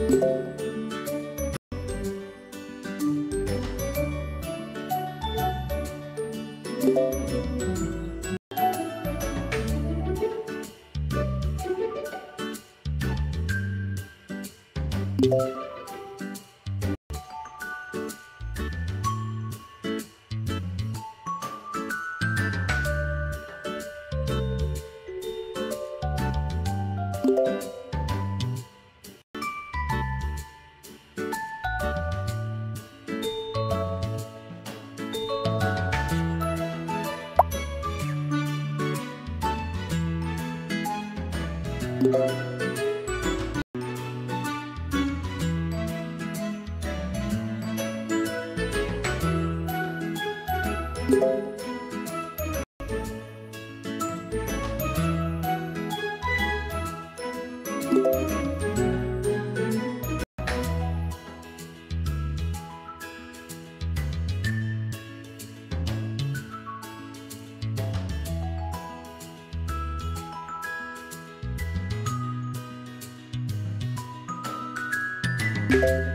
you Música